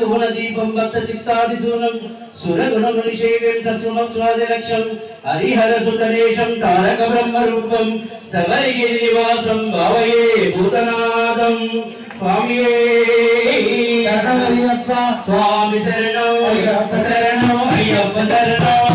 సమీపం భక్త చిత్తాదిశూనం సురగుణమునిషేవేం తత్సుమం స్వాదిలక్ష్యం హరిహర సుతనేశం తారక బ్రహ్మ రూపం సవరిగిరి నివాసం భావయే భూతనాదం. స్వామియే శరణమయ్యప్ప. స్వామి శరణం అయ్యప్ప శరణం. అయ్యప్ప శరణం.